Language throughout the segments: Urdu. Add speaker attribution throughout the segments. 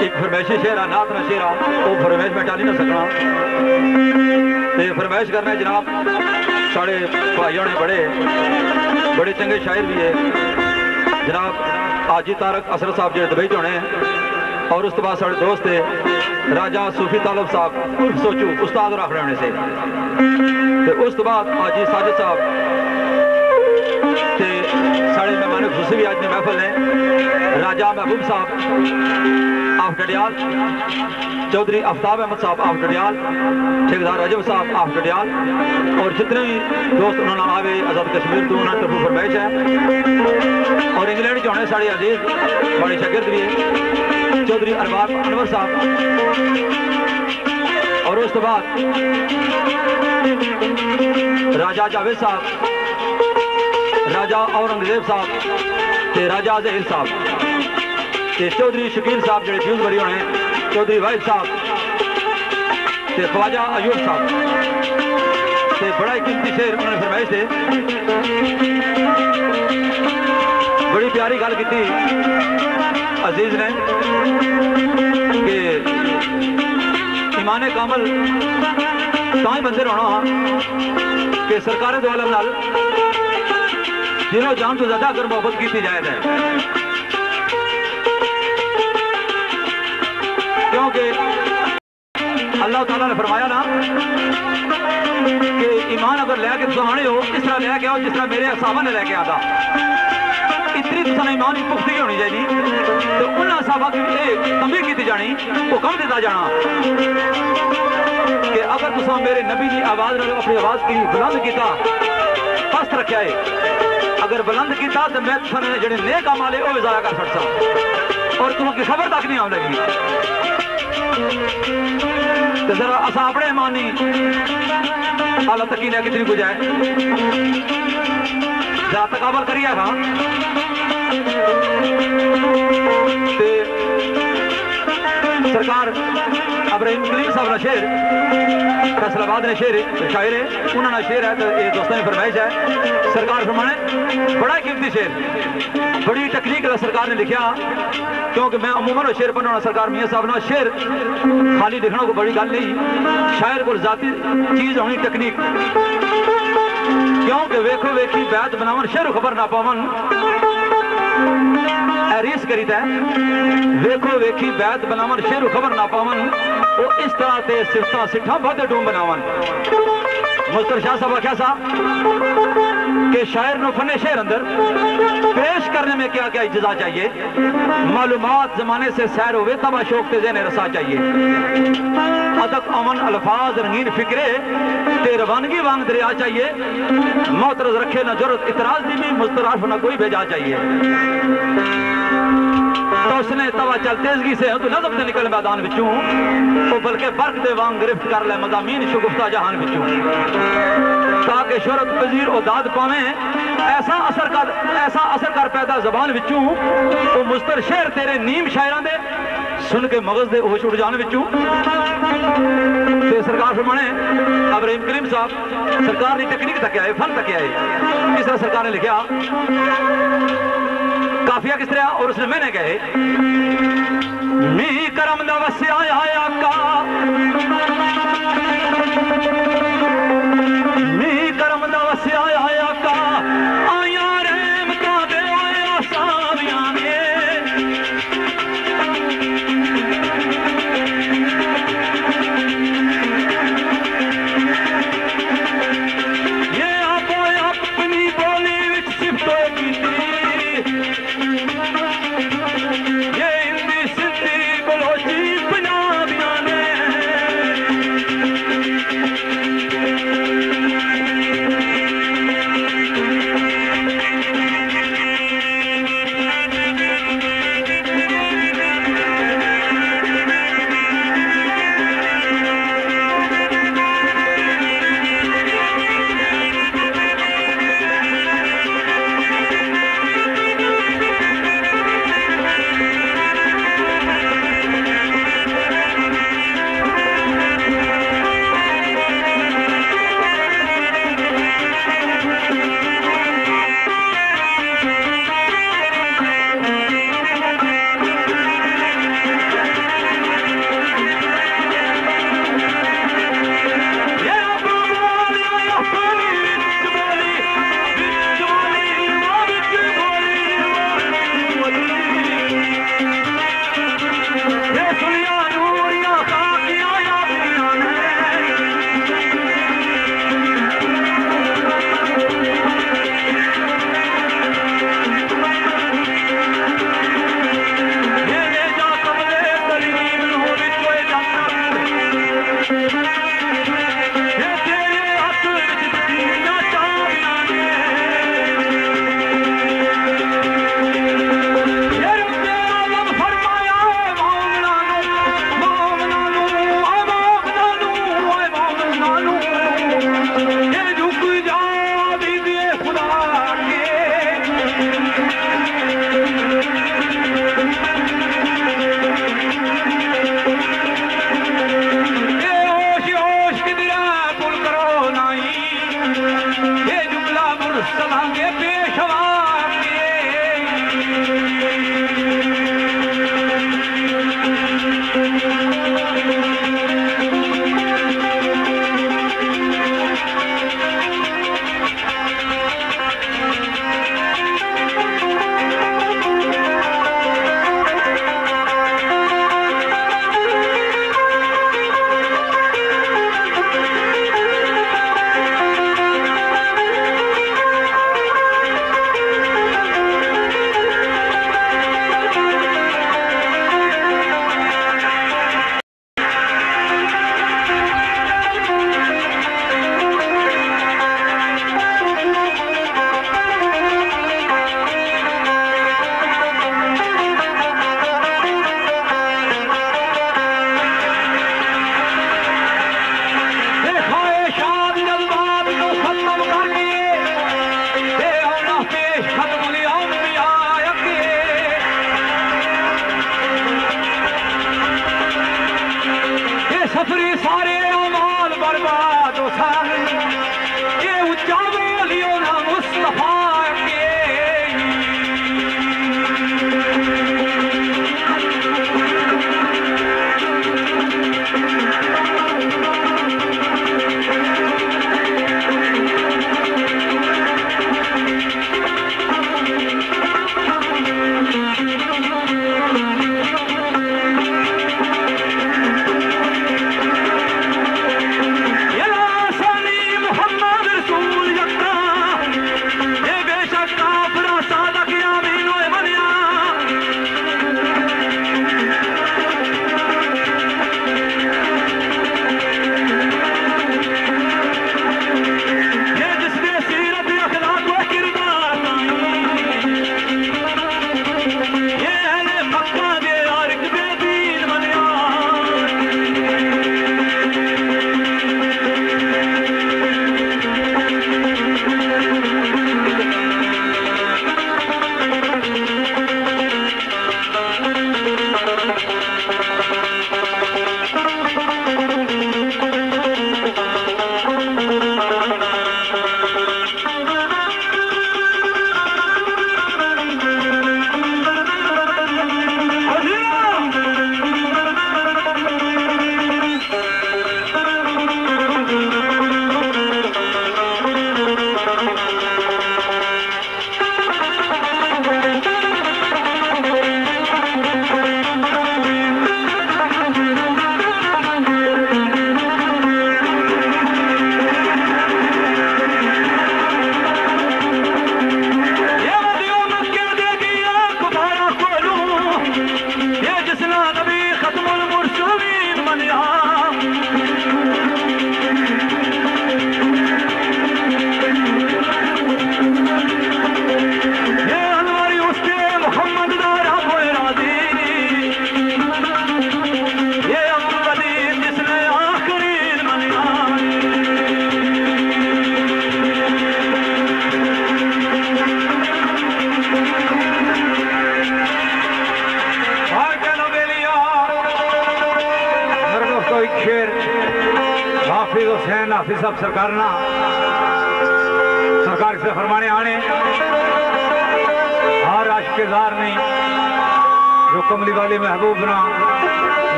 Speaker 1: ایک فرمائشی شعر ہے نات نہ شعر ہے وہ فرمائش میں ٹالی نہ سکنا تے فرمائش کرنا جناب ساڑے بھائیوں نے بڑے بڑے چنگے شاعر بھی ہے جناب آجی تارک اسر صاحب جڑے دبئی ہونے اور اس کے بعد ساڑے دوست ہے راجہ صوفی طالب صاحب عرف سوچو استاد اور آخر ہونے سے تے اس کے بعد آجی ساجد صاحب تے ساڑے مہمان خصوصی بھی آج نے محفل ہیں راجہ محبوب صاحب آف ڈڈیال چودھری افتاب احمد صاحب، آف ڈڈیال ٹھیکدار رجب صاحب، آف ڈڈیال اور جتنے بھی دوست انہوں نے آوے، آزاد کشمیر تو انہوں نے ٹرفو فرمائش ہے۔ اور انگلینڈ جو ہونے ساڑے عزیز بڑے شگرد بھی ہے چودھری ارباب انور صاحب۔ اور اس کے بعد راجہ جاوید صاحب راجہ اورنگزیب صاحب، تے راجہ زہر صاحب۔ تے چودھری شکیل صاحب جڑے فیوز بری ہونے چودھری واحد صاحب تے خواجہ ایوب صاحب تے بڑا ہی قیمتی شعر انہوں نے فرمائش دے بڑی پیاری گل کی عزیز نے کہ ایمان کامل تائیں بندے رونا ہاں کہ سرکار دو عالم نال جنہوں جان تو زیادہ اگر محبت کی جائے ہے کیونکہ اللہ تعالیٰ نے فرمایا نا کہ ایمان اگر لے کے سہانے ہو اس طرح لے کے آؤ، جس طرح میرے صحابہ نے لے کے آتا۔ اتنی تو سن ایمان کی پختگی ہونی چاہیے۔ تو انہاں صحابہ کی ایک تنبیہ کی جانی وہ کم دیتا جانا۔ کہ اگر تساں میرے نبی کی آواز نے اپنی آواز کی بلند کیتا، پست رکھیا ہے۔ اگر بلند کیتا تو میں تساں جڑے نیک اعمال ہے وہ بھی ضائع کر سکتا۔ اور تمہیں کی خبر تک نہیں آن لگی۔ تو ذرا اسا اپنے ایمانی اللہ تکی نے کتنی کچھ ہے ذرا تقابل کریے گا تے سرکار ابراہیم کلیم صاحب نے شعر۔ فیصل آباد نے شعر شاعر ہے انہوں نے شعر ہے، تو یہ دوستوں نے فرمائش ہے سرکار فرمانے، بڑا قیمتی شعر۔ بڑی ٹیکنیک ہے سرکار نے لکھیا، کیونکہ میں عموماً وہ شعر پڑھنا سرکار میاں صاحب نے شعر خالی لکھنا کو بڑی گل نہیں۔ شاعر کو ذاتی چیز ہونی ٹیکنیک کیونکہ ویکھو ویکھی بیعت بناون، شعر خبر نہ پاون ریس کریتا ہے۔ ویکھو ویکھی بیعت بناون شیر و خبر نہ پاون وہ اس طرح تے صفتاں سٹھاں بھدے ڈوم بناون۔ مستر شاہ صاحب کیا سا کہ شاعر نو فن شعر اندر پیش کرنے میں کیا کیا اجزا چاہیے؟ معلومات زمانے سے سیر ہوئے تبا شوق تے ذہن رسا چاہیے۔ ادب، امن، الفاظ، رنگین فکرے تے روانگی وانگ دریا چاہیے۔ موترز رکھے، نہ جرت اعتراض دی بھی نہ کوئی بھیجا چاہیے۔ تو اس نے توا چل تیزگی سے تو نظم سے نکل میدان بچوں وہ بلکہ برق دے وانگ گرفت کر لے مضامین شگفتہ جہان بچوں تاکہ شہرت پذیر و داد پاویں، ایسا اثر کر ایسا اثر کر پیدا زبان وچوں۔ وہ مستر شعر تیرے نیم شاعران دے، سن کے مغز دے ہوش اڑ جان وچوں۔ تے سرکار فرمانے ابراہیم کریم صاحب، سرکار نے ٹیکنیک تک آئے، فن تک آئے۔ اس طرح سرکار نے لکھیا؟ کافیہ کس طرح اور اس نے میں نے کہے۔ می کرم دا وسیا آیا کا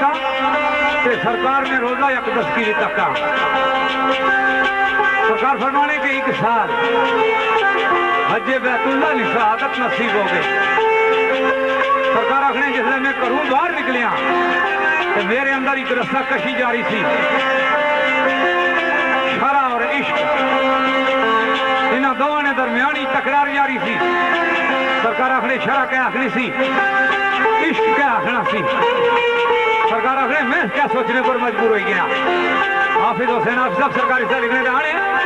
Speaker 1: تھا تے سرکار نے روزہ یک دستی دیتا تھا سرکار فرمانے کے ایک سال حج بیت اللہ نے شہادت نصیب ہو گئی سرکار آخنے جس میں کروں باہر نکلیا تو میرے اندر ایک رستہ کشی جاری تھی۔ شرع اور عشق انہوں دونوں درمیانی تکرار جاری تھی۔ سرکار آخنے شرع کے آخری سی، عشق کے آخنا سی۔ سرکار آخر میں کیا سوچنے پر مجبور ہوئی گیا؟ حافظ حسین، آپ سب سرکاری سے لکھنے آنے ہیں۔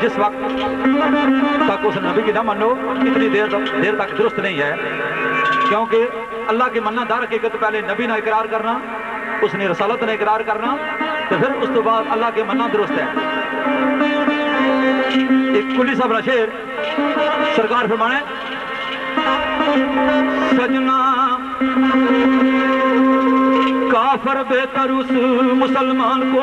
Speaker 1: جس وقت تک اس نبی کی نہ منو، اتنی دیر دیر تک درست نہیں ہے۔ کیونکہ اللہ کے مننا دار حقیقت پہلے نبی نہ اقرار کرنا، اس نے رسالت نے اقرار کرنا، تو پھر اس تو بعد اللہ کے مننا درست ہے۔ ایک کلی صاحب شیر سرکار فرمانے، سجنا کافر بہتر اس مسلمان کو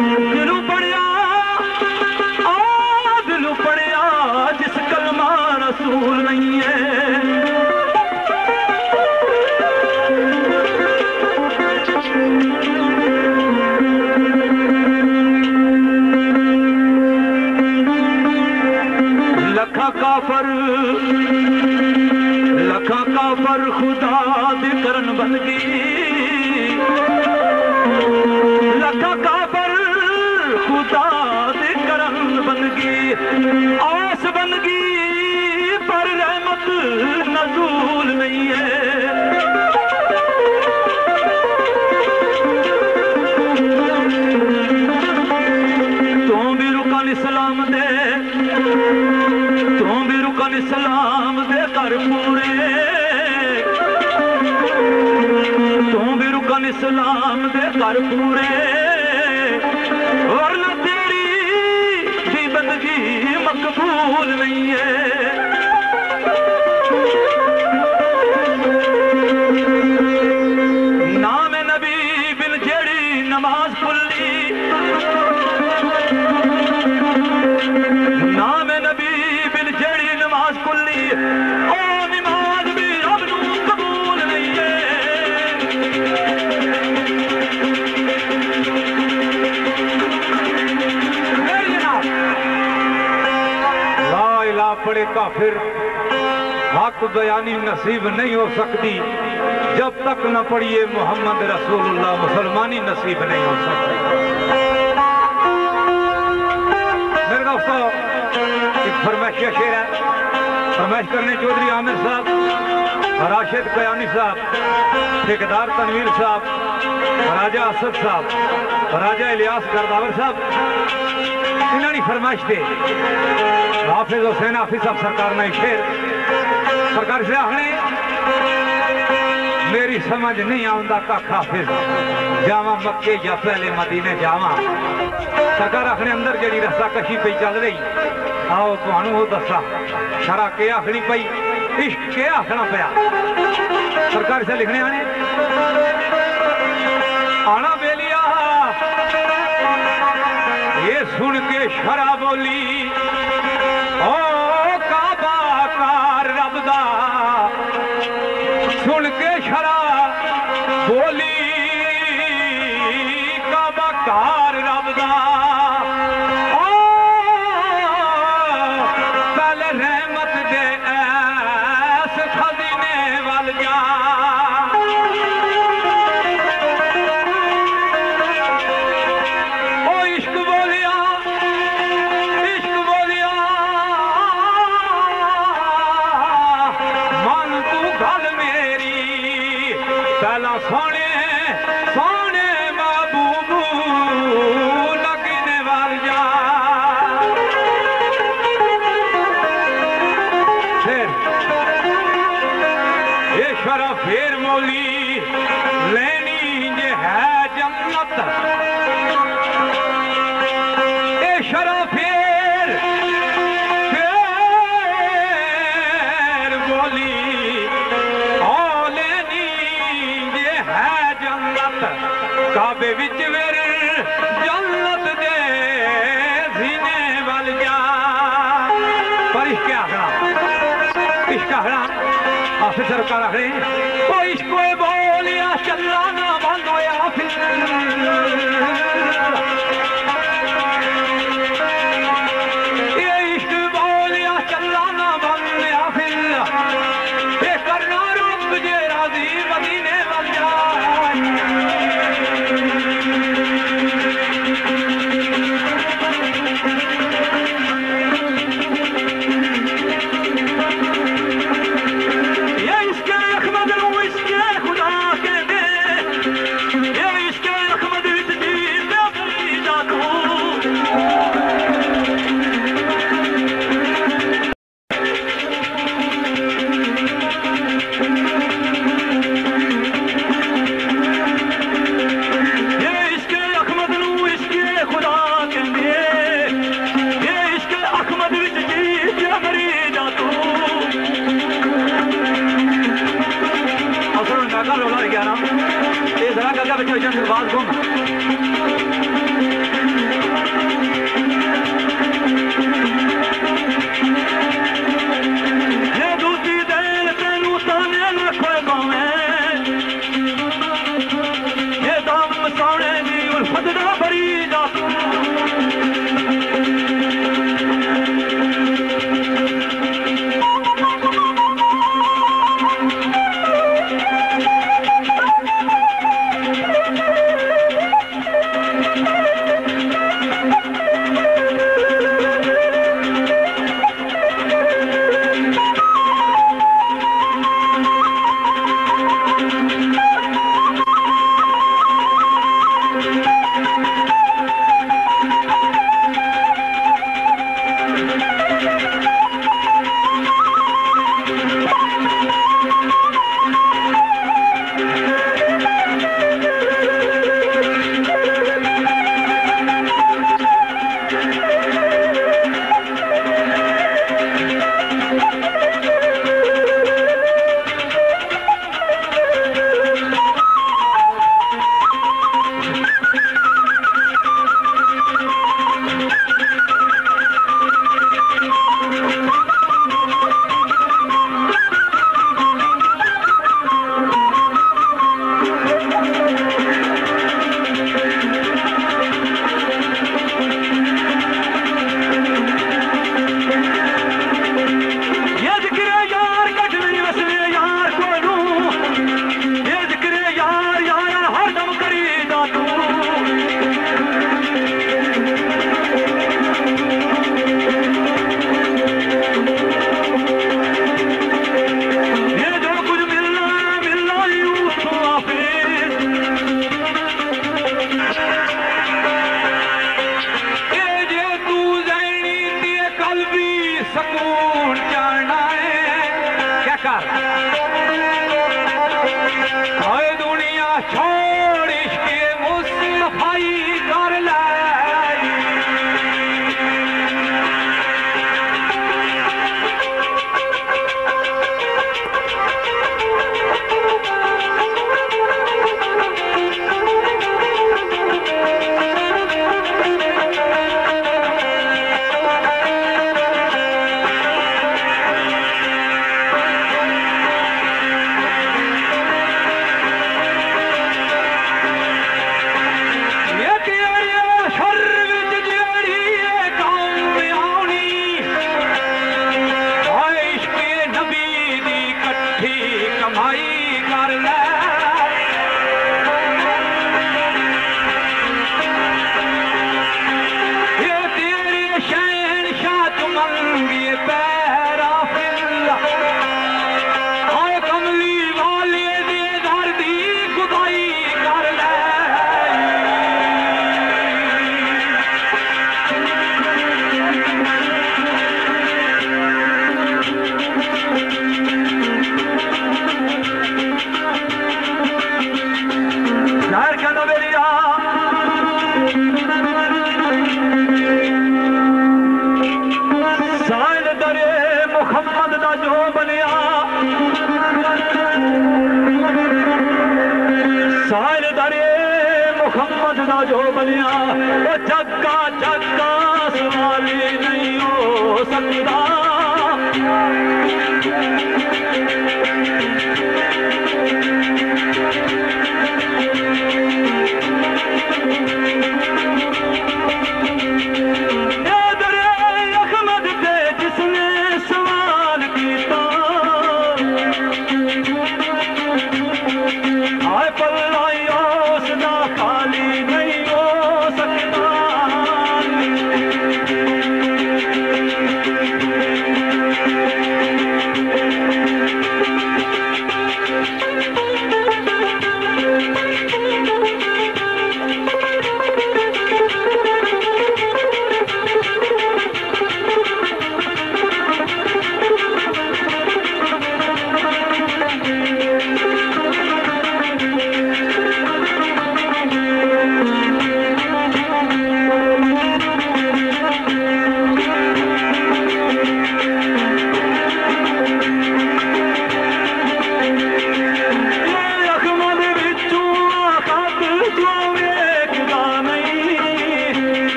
Speaker 1: کافر خدا دے کرن بن گئی لکھا کافر خدا دے کرن بن اسلام دے کر پورے ورنہ تیری بھی بندگی مقبول نہیں ہے۔
Speaker 2: الہ پڑے کافر، حق بیانی نصیب نہیں ہو سکتی۔ جب تک نہ پڑھیے محمد رسول اللہ، مسلمانی نصیب نہیں ہو سکتی۔ میرے دوستو ایک فرمائش کا شعر ہے۔ فرمائش کرنے چودھری عامر صاحب، راشد قیانی صاحب، ٹھیکدار تنویر صاحب، راجہ اسد صاحب، راجہ الیاس گرداور صاحب انہوں نے فرمائش دے۔ حافظ حسین حافظ صاحب سرکار نے شیر۔ سرکار سے آخنے میری سمجھ نہیں آؤندا کا حافظ۔ جاواں مکے یا پہلے مدینے جاواں۔ سرکار آخنے اندر جڑی رسا کشی پہ چل رہی، آؤ تمہوں وہ دسا شرع کے آخنی پئی، عشق کے آخنا پیا۔ سرکار سے لکھنے آنے۔ آنا بیلیا یہ سن کے حافظ سرکار آخرے او عشق بولیا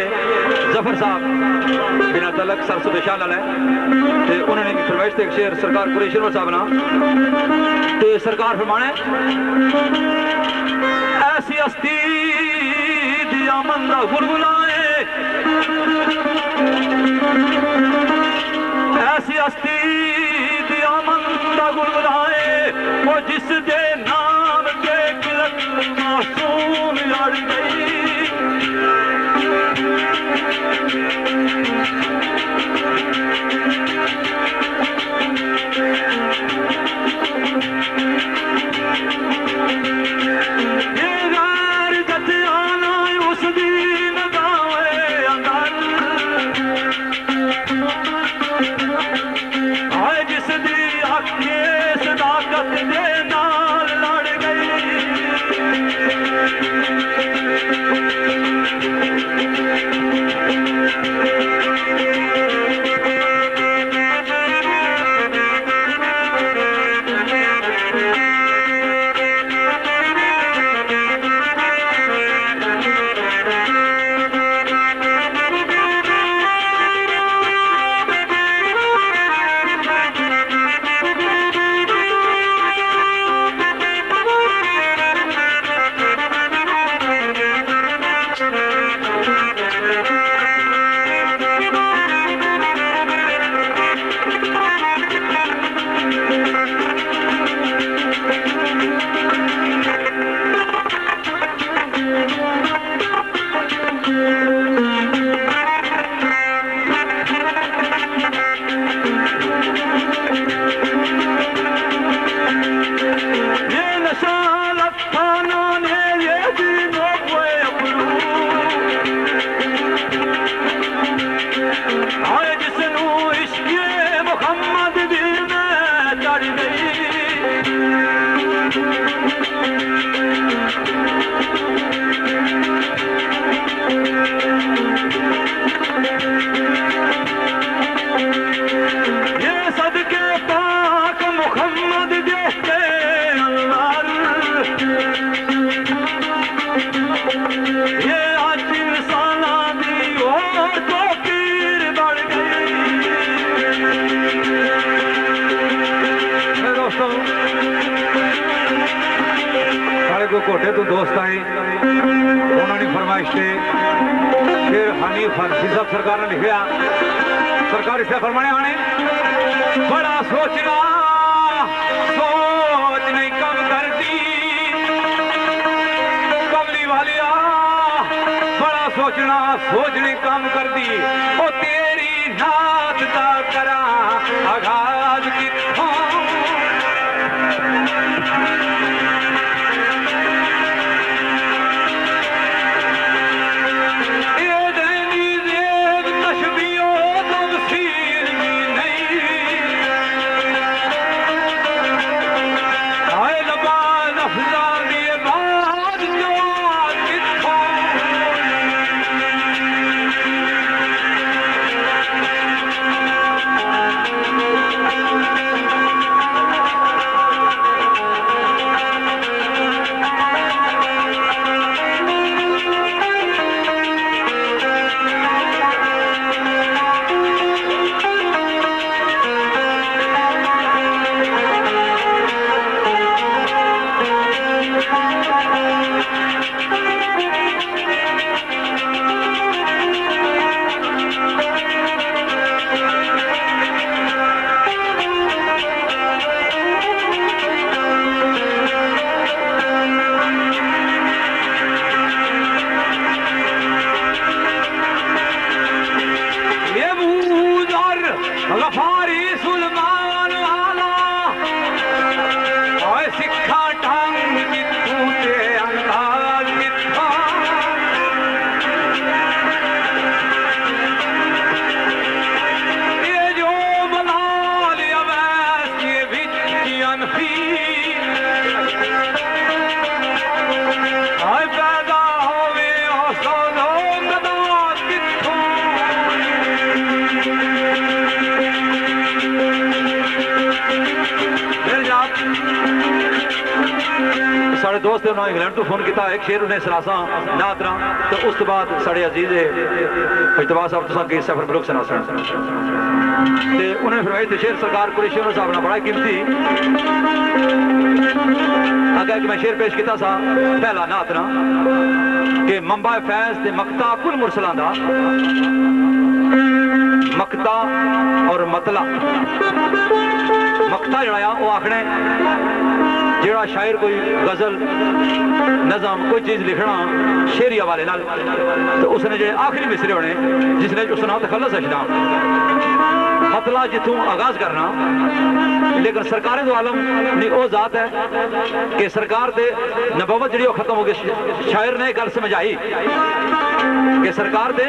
Speaker 2: یہ
Speaker 1: صاحب، بنا تلک سر سب شاہ نال ہے۔ تے انہوں نے
Speaker 2: فرمائش تے شعر سرکار قریش انور صاحب نا تے سرکار فرمانے، ایسی ہستی دیا مندا گلگلائے
Speaker 1: ایسی ہستی نے انہوں تو فون کیتا ایک شیر انہیں سناسا ناترا تو اس تو بعد سارے عزیز اجتباع صاحب تو سن کے سفر بلوک سناسا تے انہوں نے فرمائی تھے شیر سرکار قریشی انہوں صاحب نے بڑا قیمتی۔ اگر کہ میں شیر پیش کیتا سا، پہلا ناترا کہ منبع فیض تے مقتا کل مرسلان دا۔ مقتا اور مطلع۔ مقتا جڑا وہ آکھنے جڑا شاعر کوئی غزل نظم کوئی چیز لکھنا شیری حوالے نال، تو اس نے جڑے آخری مصرے ہونے، جس نے اس نے تخلص اشنا مطلع جتوں آغاز کرنا، لیکن سرکار دو عالم نے وہ ذات ہے کہ سرکار دے نبوت جڑی وہ ختم ہو گئی، شاعر نے گل سمجھائی کہ سرکار دے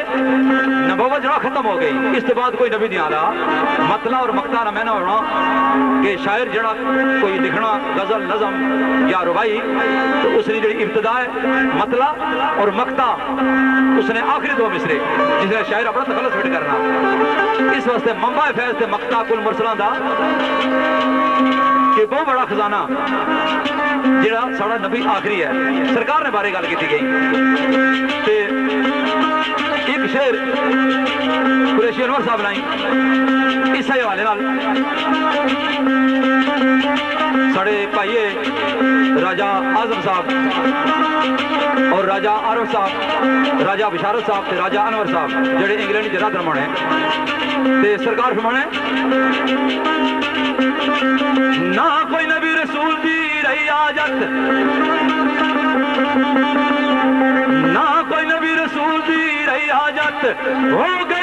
Speaker 1: نبوت جڑا ختم ہو گئی، اس کے بعد کوئی نبی نہیں آ رہا۔ مطلع اور مقتا نہ میں نہ ہونا کہ شاعر جڑا کوئی لکھنا، غزل، نظم یا ربائی تو اس نے جڑی ابتدا ہے، مطلع اور مقتا اس نے آخری دو مصرے، جس نے شاعر اپنا تخلص فٹ کرنا۔ اس واسطے منبع فیض تے مقتا کل مرسلان دا کہ بہت بڑا خزانہ جڑا ساڑا نبی آخری ہے۔ سرکار نے بارے گل کی گئی۔ تے ایک شہر قریشی انور صاحب لائیں اس حوالے نال سڑے پائیے راجہ آزم صاحب اور راجہ عارف صاحب راجہ بشارت صاحب تے راجہ انور صاحب، جڑے انگلینڈ جرا درمانے تے سرکار فرمانے نہ کوئی نبی رسول دی رہی آجت، نہ کوئی نبی رسول دی رہی آجت، ہو گئی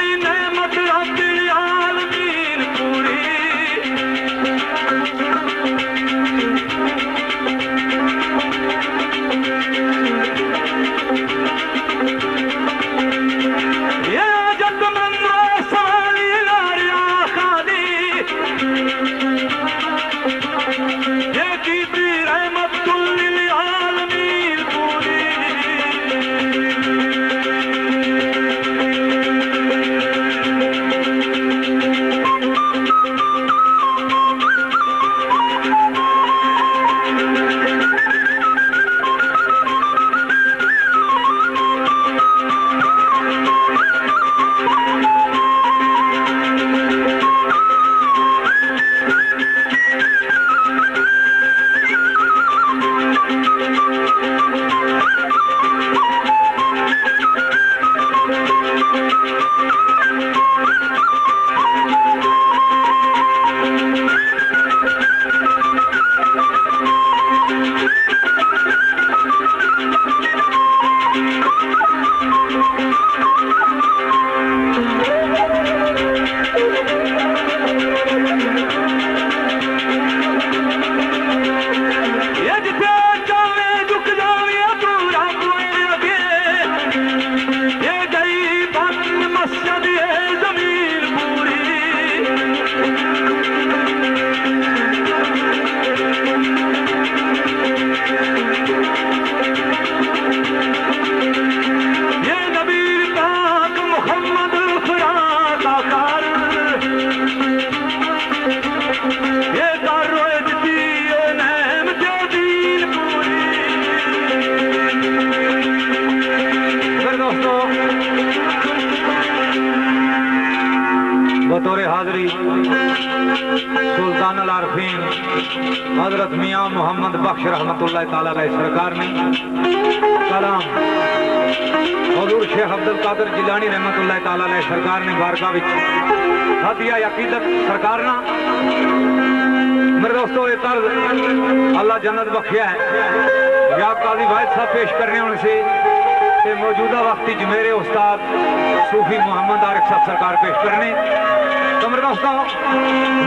Speaker 1: دوستو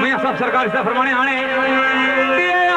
Speaker 1: میں صاحب سرکار سے فرمانے آنے۔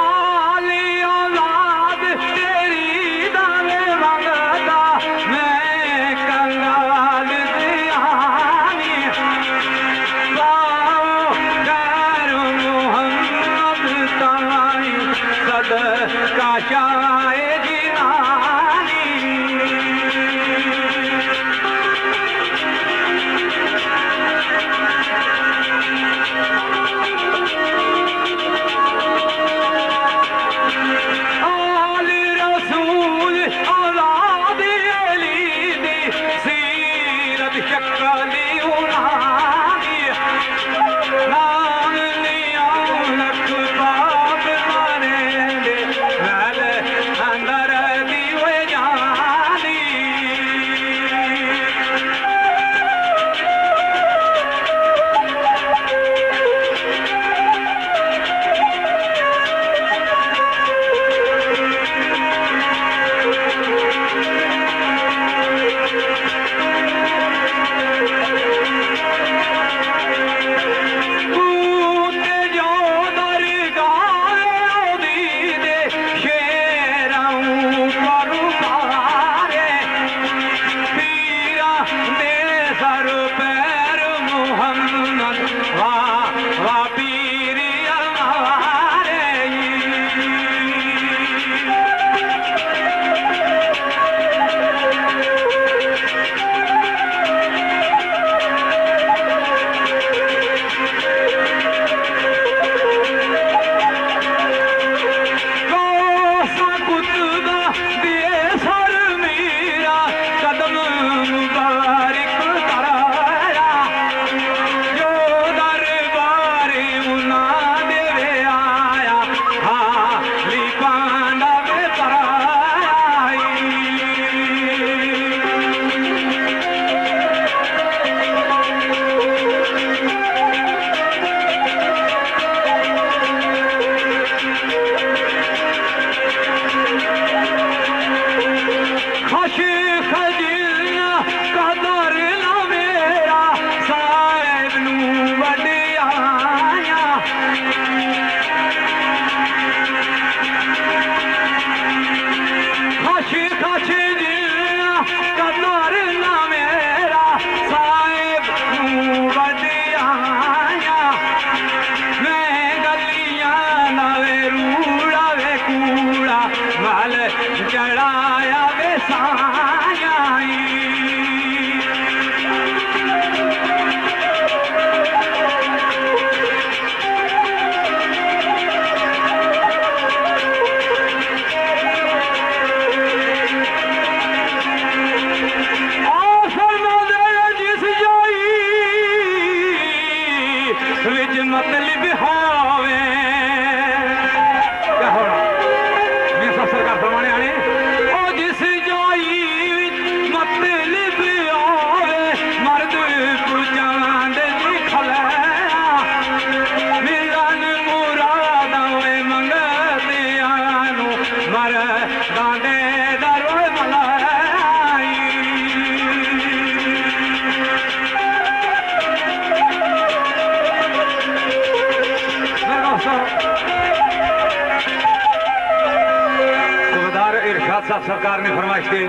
Speaker 2: صاحب سرکار نے فرمائش کی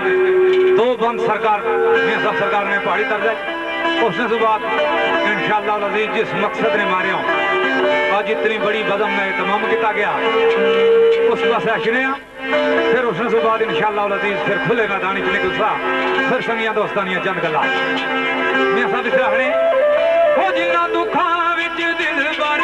Speaker 2: دو بند سرکار، میاں صاحب سرکار نے پہاڑی طرز اس نے بعد انشاءاللہ العزیز جس مقصد نے مارے ہوں، آج اتنی بڑی بدم میں تمام کیتا گیا۔ اس پاس ایشنے پھر اس نے بعد انشاءاللہ العزیز پھر کھلے میدانی چ نکل سا۔ پھر سنگیاں دوستانیاں چند گلا میاں صاحب اس رہنے وہ جنہ دکھا وچ دل بار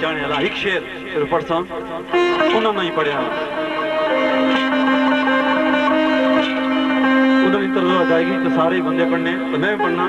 Speaker 2: جانے والا شیر سن پڑھیا انہیں تروا جائے گی تو سارے
Speaker 1: بندے پڑھنے میں پڑھنا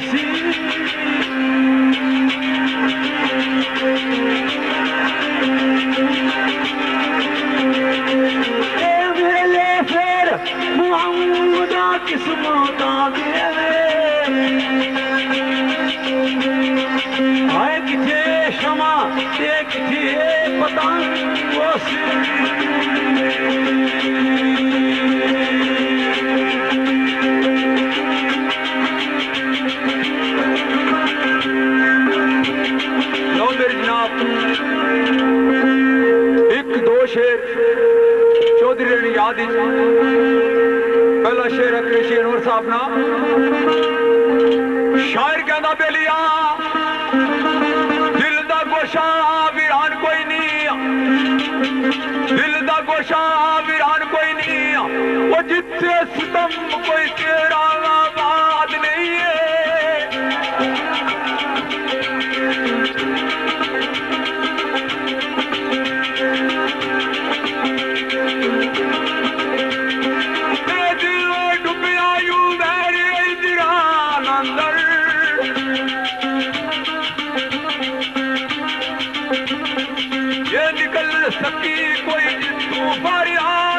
Speaker 1: singing نکل سکی کوئی تو فریاد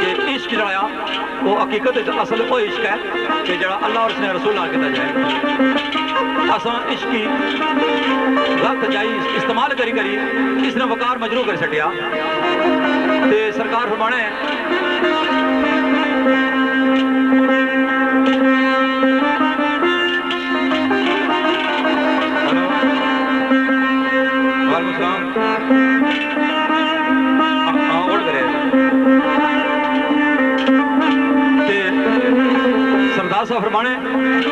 Speaker 1: کہ عشق جڑا وہ حقیقت اصل وہ عشق ہے کہ جڑا اللہ اور اس نے رسول آ کے جائے۔ اساں عشق کی غلط جائی استعمال کری کری اس نے وقار مجرو کر سٹیا تے سرکار فرمانے خلاصہ فرمانے۔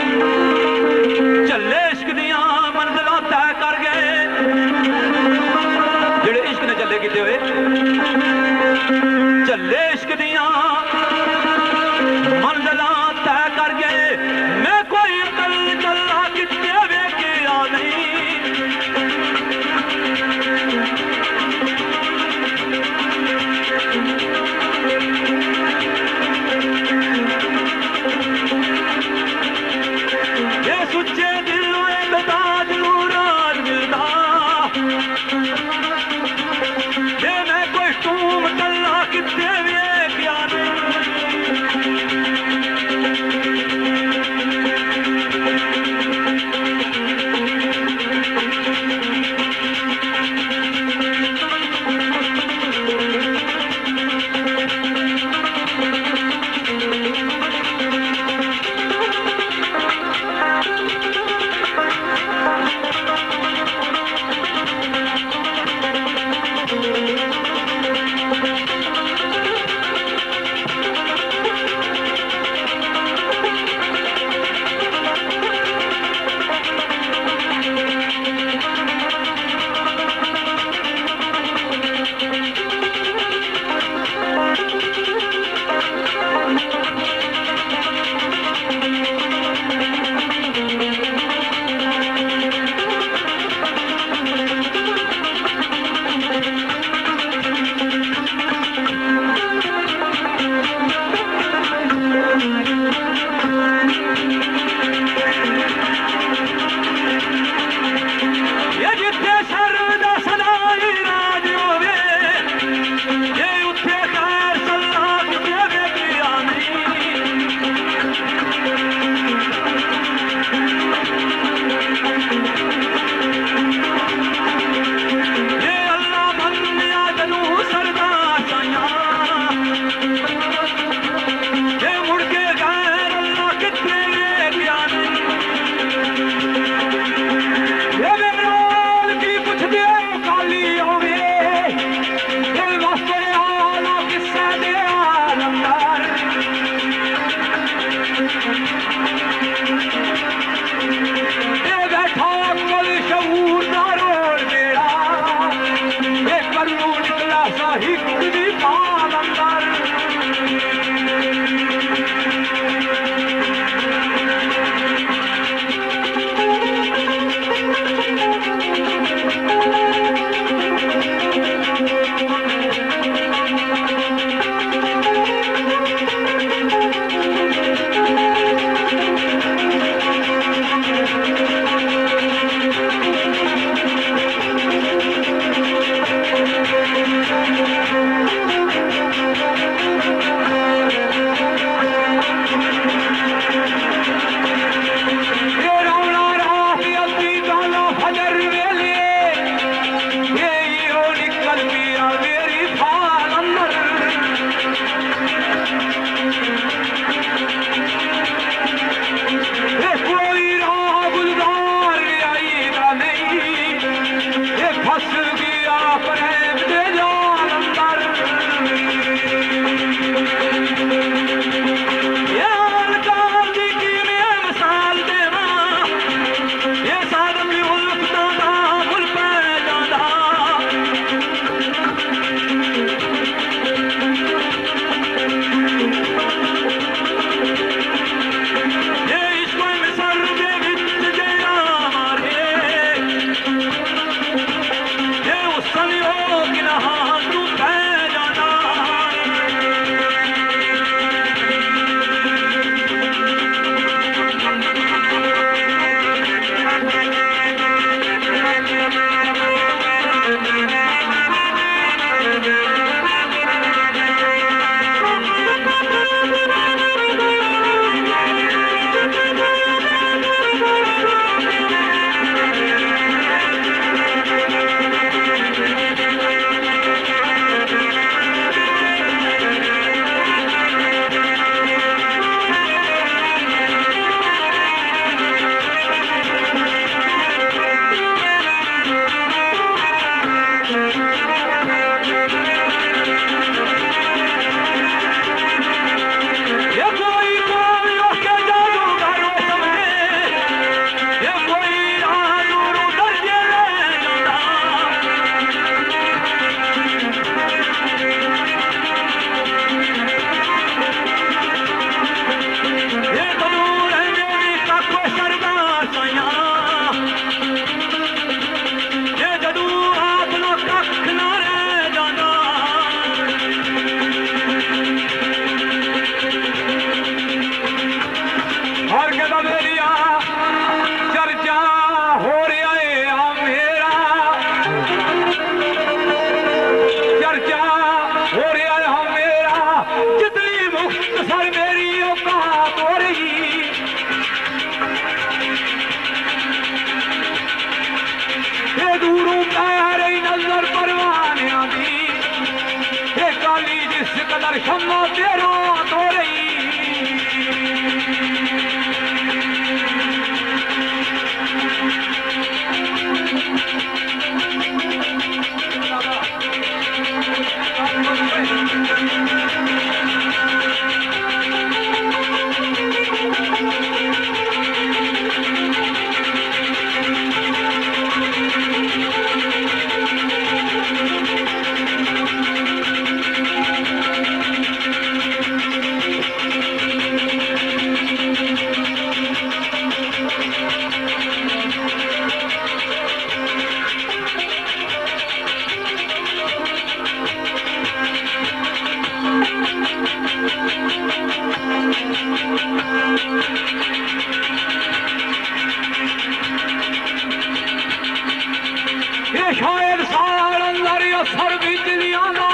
Speaker 1: سر بجلیاں دا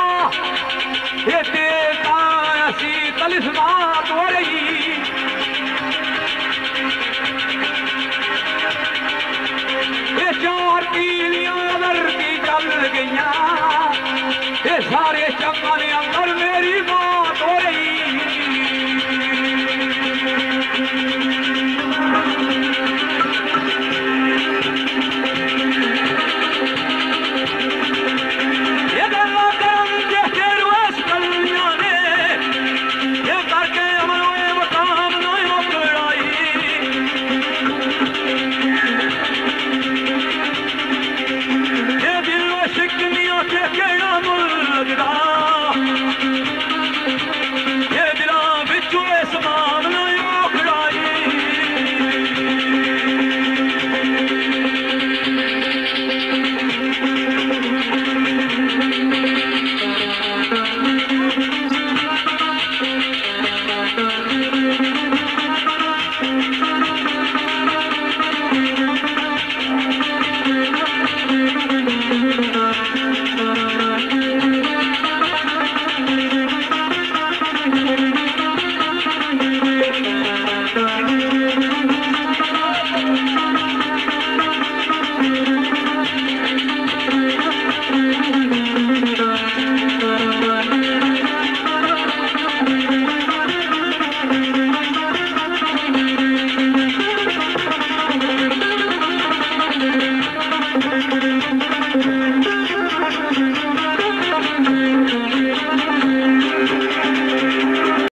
Speaker 1: ایتے تاں اسی تلسمہ توڑی اے چار پیلیاں اندر کی چل گئیاں یہ سارے چمن اندر میری ماں